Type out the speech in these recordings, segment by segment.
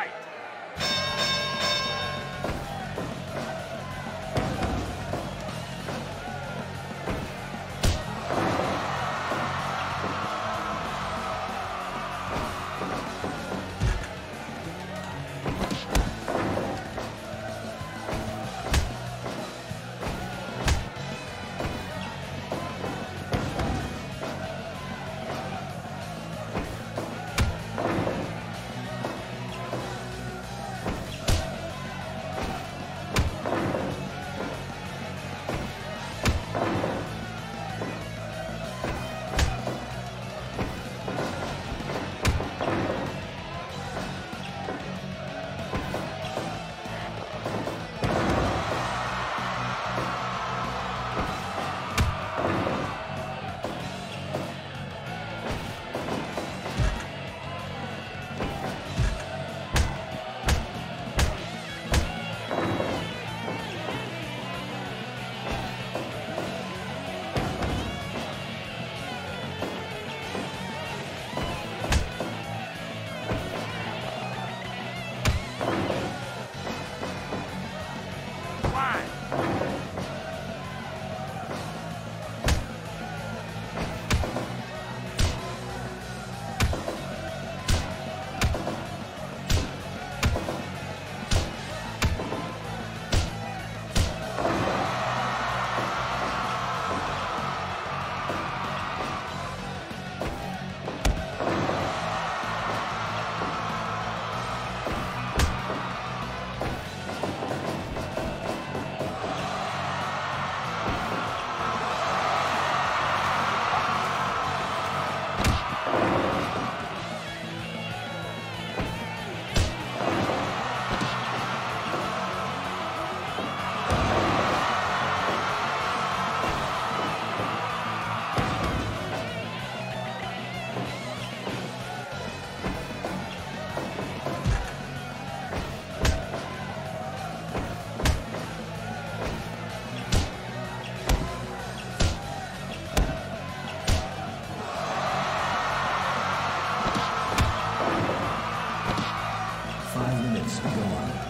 fight. It's gone.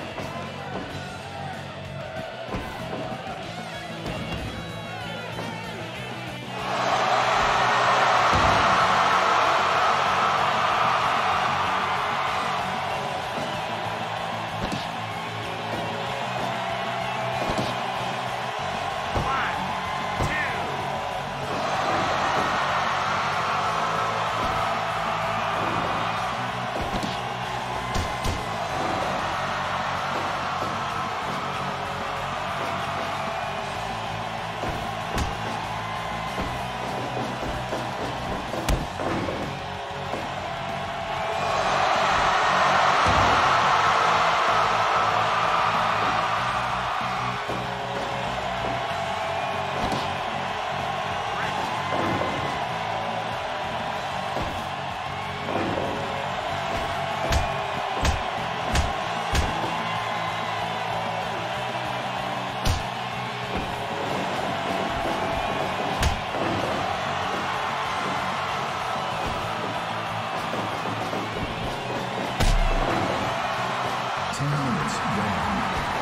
10 minutes gone.